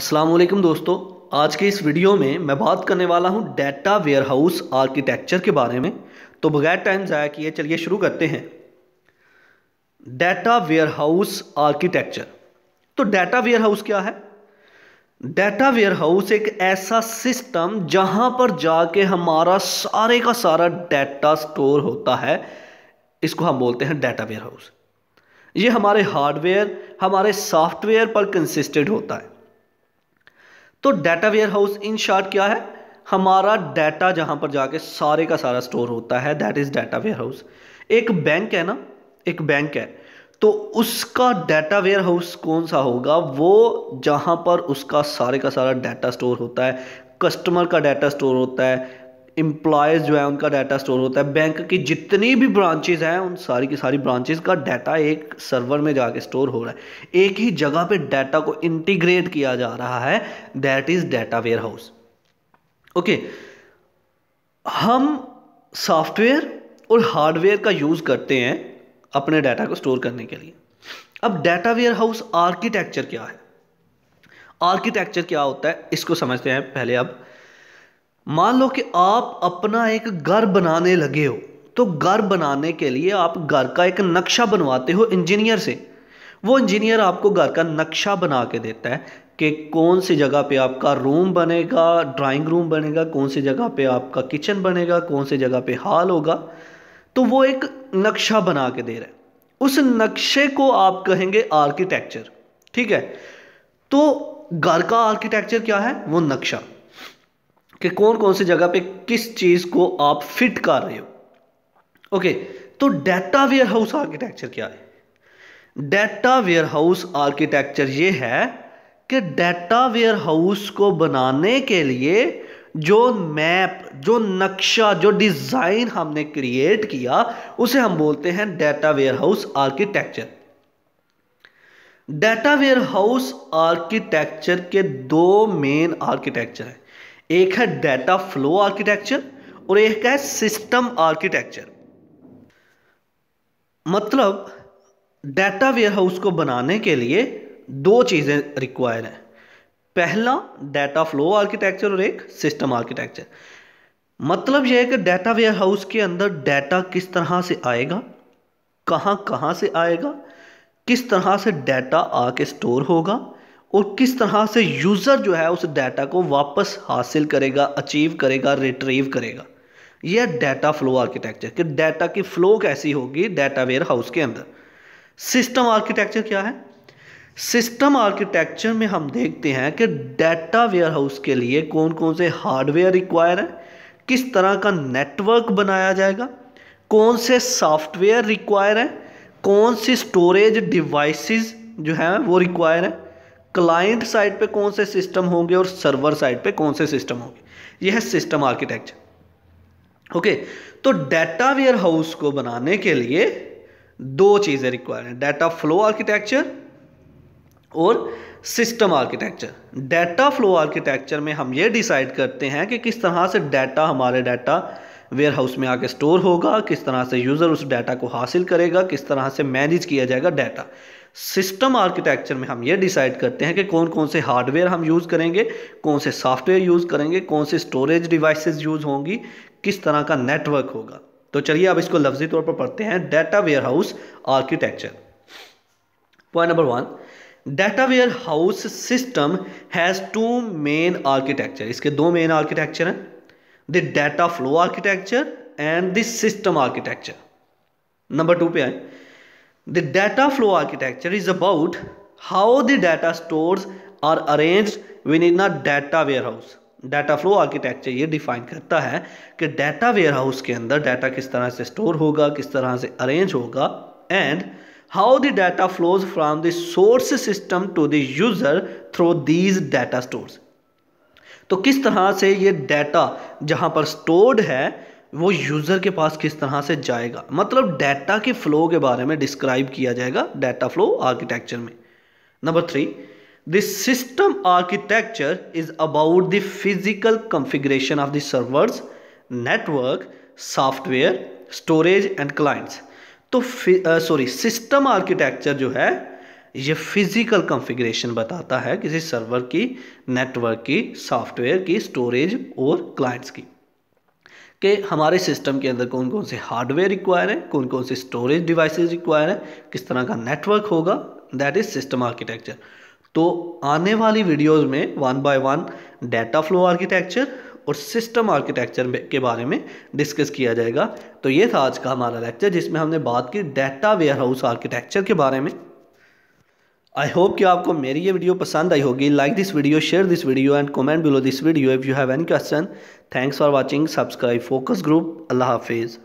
वालेकुम दोस्तों। आज के इस वीडियो में मैं बात करने वाला हूँ डेटा वेयरहाउस आर्किटेक्चर के बारे में। तो बगैर टाइम ज़ाया किए चलिए शुरू करते हैं। Data warehouse architecture. तो डेटा वेयरहाउस क्या है? डेटा वेयरहाउस एक ऐसा सिस्टम जहाँ पर जाके हमारा सारे का सारा डेटा स्टोर होता है। इसको हम बोलते हैं डेटा वेयरहाउस। ये हमारे हार्डवेयर, हमारे सॉफ्टवेयर पर कंसिस्टेड होता है। तो data warehouse in short क्या है? हमारा डाटा जहाँ पर जाके सारे का सारा स्टोर होता है that is data warehouse एक बैंक है ना? एक बैंक है। तो उसका डाटा वेयर हाउस कौन सा होगा? वो जहाँ पर उसका सारे का सारा डाटा स्टोर होता है कस्टमर का डाटा स्टोर होता है एम्प्लॉयज़ जो है, उनका डाटा स्टोर होता है। बैंक की जितनी भी ब्रांचेज हैं, उन सारी की सारी ब्रांचेज का डाटा एक सर्वर में जाके स्टोर हो रहा है। एक ही जगह पे डाटा को इंटीग्रेट किया जा रहा है। That is data warehouse okay हम सॉफ्टवेयर और हार्डवेयर का यूज़ करते हैं अपने डाटा को स्टोर करने के लिए। अब डाटा वेयर हाउस आर्किटेक्चर क्या है? आर्किटेक्चर क्या होता है? इसको समझते हैं पहले अब। मान लो कि आप अपना एक घर बनाने लगे हो तो घर बनाने के लिए आप घर का एक नक्शा बनवाते हो इंजीनियर से। वो इंजीनियर आपको घर का नक्शा बना के देता है कि कौन सी जगह पे आपका रूम बनेगा, ड्राइंग रूम बनेगा, कौन सी जगह पे आपका किचन बनेगा, कौन सी जगह पे हॉल होगा। तो वो एक नक्शा बना के दे रहा है। उस नक्शे को आप कहेंगे आर्किटेक्चर, ठीक है? तो घर का आर्किटेक्चर क्या है? वो नक्शा। कि कौन कौन सी जगह पे किस चीज़ को आप फिट कर रहे हो। ओके तो डेटा वेयर हाउस आर्किटेक्चर क्या है? डेटा वेयर हाउस आर्किटेक्चर ये है कि डेटा वेयर हाउस को बनाने के लिए जो मैप जो नक्शा, जो डिज़ाइन हमने क्रिएट किया, उसे हम बोलते हैं data warehouse architecture data warehouse architecture के दो मेन आर्किटेक्चर हैं। एक है डाटा फ्लो आर्किटेक्चर और एक है सिस्टम आर्किटेक्चर मतलब डाटा वेयरहाउस को बनाने के लिए दो चीज़ें रिक्वायर हैं. पहला डेटा फ्लो आर्किटेक्चर और एक सिस्टम आर्किटेक्चर मतलब यह है कि डाटा वेयरहाउस के अंदर डाटा किस तरह से आएगा कहाँ कहाँ से आएगा, किस तरह से डेटा आके स्टोर होगा और किस तरह से यूज़र जो है उस डाटा को वापस हासिल करेगा अचीव करेगा रिट्रीव करेगा। यह डाटा फ्लो आर्किटेक्चर कि डाटा की फ्लो कैसी होगी डाटा वेयर हाउस के अंदर। सिस्टम आर्किटेक्चर क्या है? सिस्टम आर्किटेक्चर में हम देखते हैं कि डाटा वेयर हाउस के लिए कौन कौन से हार्डवेयर रिक्वायर है, किस तरह का नेटवर्क बनाया जाएगा, कौन से सॉफ्टवेयर रिक्वायर है, कौन सी स्टोरेज डिवाइसेस जो है वो रिक्वायर है क्लाइंट साइड पे कौन से सिस्टम होंगे और सर्वर साइड पे कौन से सिस्टम होंगे? यह है सिस्टम आर्किटेक्चर। ओके तो डाटा वेयर हाउस को बनाने के लिए दो चीज़ें रिक्वायर हैं, डाटा फ्लो आर्किटेक्चर और system architecture. Data flow architecture में हम ये डिसाइड करते हैं कि किस तरह से डाटा हमारे डाटा वेयर हाउस में आके स्टोर होगा, किस तरह से यूज़र उस डाटा को हासिल करेगा, किस तरह से मैनेज किया जाएगा डाटा। सिस्टम आर्किटेक्चर में हम ये डिसाइड करते हैं कि कौन कौन से हार्डवेयर हम यूज़ करेंगे, कौन से सॉफ्टवेयर यूज़ करेंगे, कौन से स्टोरेज डिवाइसेस यूज़ होंगी, किस तरह का नेटवर्क होगा। तो चलिए अब इसको लफ्जी तौर पर पढ़ते हैं data warehouse architecture point number one data warehouse system has two main architecture इसके दो मेन आर्किटेक्चर हैं the data flow architecture and the system architecture number two पे आए। The data flow architecture is about how the data stores are arranged within a data warehouse. Data flow architecture ये define करता है कि data warehouse के अंदर data किस तरह से स्टोर होगा, किस तरह से अरेंज होगा and how the data flows from the source system to the user through these data stores तो किस तरह से ये डाटा जहाँ पर स्टोर्ड है वो यूज़र के पास किस तरह से जाएगा? मतलब डाटा के फ्लो के बारे में डिस्क्राइब किया जाएगा डाटा फ्लो आर्किटेक्चर में। Number three the system architecture is about the physical configuration of the servers network software storage and clients तो सॉरी सिस्टम आर्किटेक्चर जो है, ये फ़िज़िकल कॉन्फ़िगरेशन बताता है किसी सर्वर की नेटवर्क की सॉफ्टवेयर की स्टोरेज और क्लाइंट्स की। कि हमारे सिस्टम के अंदर कौन कौन से हार्डवेयर रिक्वायर हैं कौन कौन से स्टोरेज डिवाइसेस रिक्वायर हैं, किस तरह का नेटवर्क होगा दैट इज़ सिस्टम आर्किटेक्चर तो आने वाली वीडियोस में one by one data flow architecture और सिस्टम आर्किटेक्चर के बारे में डिस्कस किया जाएगा। तो ये था आज का हमारा लेक्चर जिसमें हमने बात की डाटा वेयर हाउस आर्किटेक्चर के बारे में। आई होप कि आपको मेरी ये वीडियो पसंद आई होगी। Like this video share this video and comment below this video if you have any question thanks for watching subscribe focus group अल्लाह हाफिज़